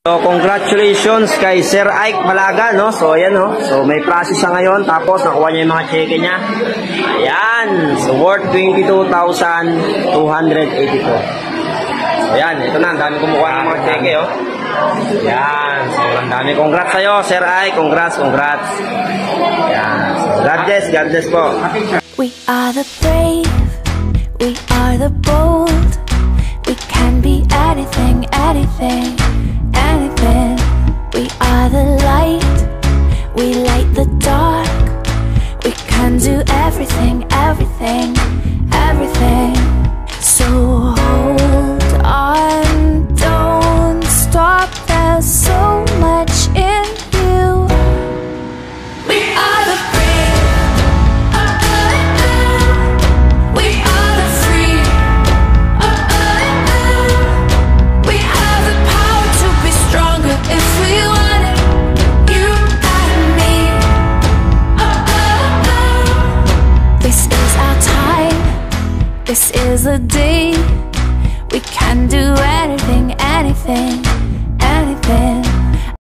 So, congratulations kay Sir Ike Malaga, no? So, ayan, no? So, may process siya ngayon, tapos nakuha niya yung mga cheque niya. Ayan! So, worth 22,282. So, ayan, ito na, ang dami kumukuha ng mga cheque, oh. Ayan, so, ang dami. Congrats sa'yo, Sir Ike. Congrats, congrats. Ayan. So, God bless, God bless po. We are the brave, we are the bold. Do everything, everything, everything. So hold on, don't stop. There's so This is the day. We can do anything, anything,